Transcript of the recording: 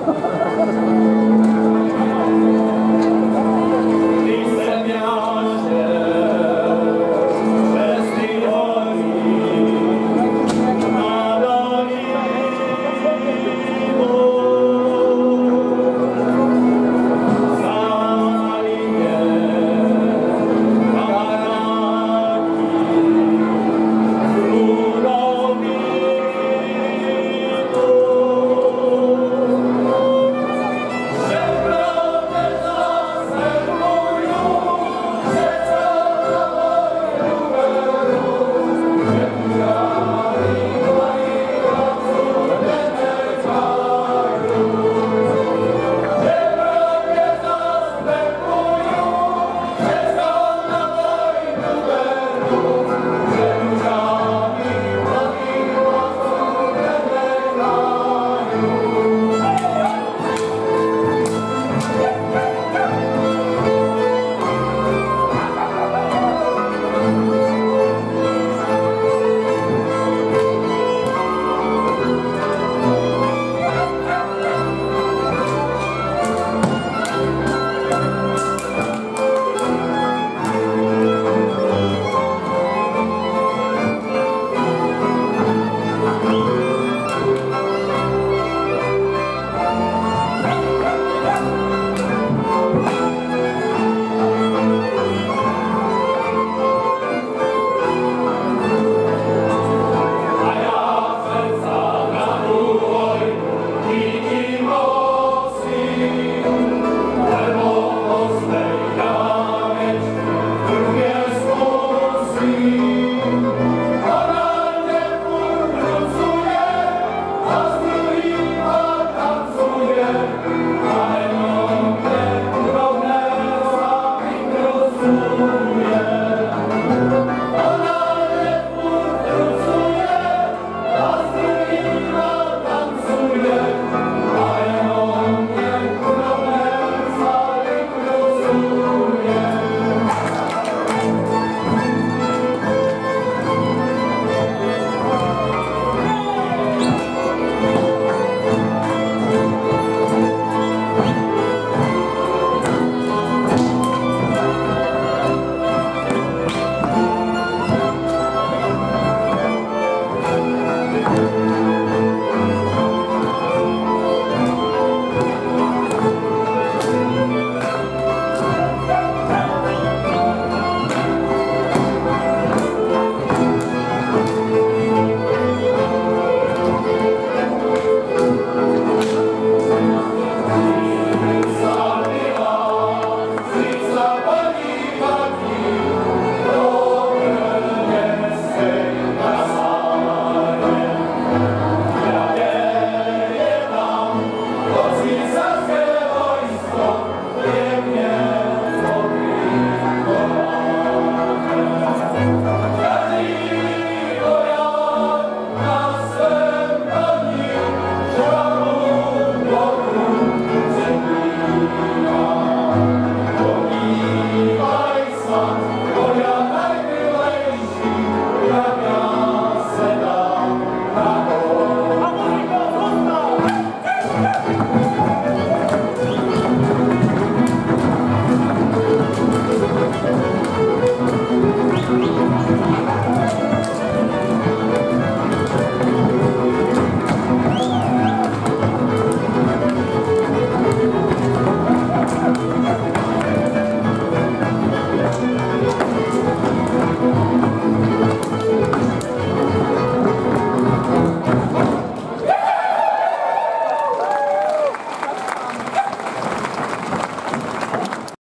Ha ha ha.